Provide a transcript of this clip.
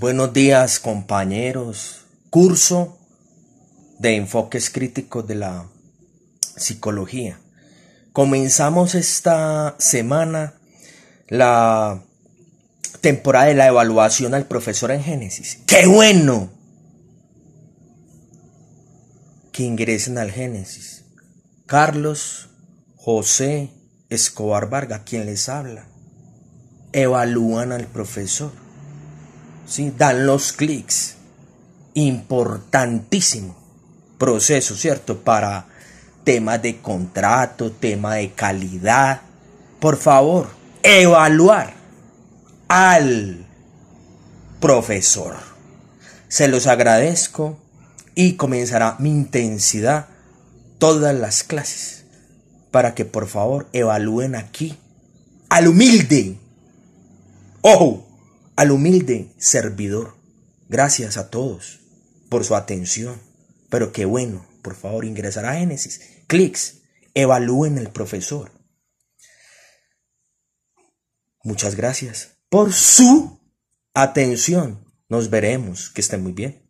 Buenos días compañeros. Curso de enfoques críticos de la psicología. Comenzamos esta semana la temporada de la evaluación al profesor en Génesis. ¡Qué bueno! Que ingresen al Génesis. Carlos José Escobar Vargas, quien les habla. Evalúan al profesor. ¿Sí? Dan los clics. Importantísimo proceso, ¿cierto? Para temas de contrato, tema de calidad. Por favor, evaluar al profesor. Se los agradezco y comenzará mi intensidad todas las clases para que por favor evalúen aquí al humilde. Ojo, al humilde servidor. Gracias a todos por su atención. Pero qué bueno, por favor, ingresar a Génesis. Clics, evalúen el profesor. Muchas gracias por su atención. Nos veremos. Que estén muy bien.